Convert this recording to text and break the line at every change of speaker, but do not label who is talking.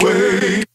wait.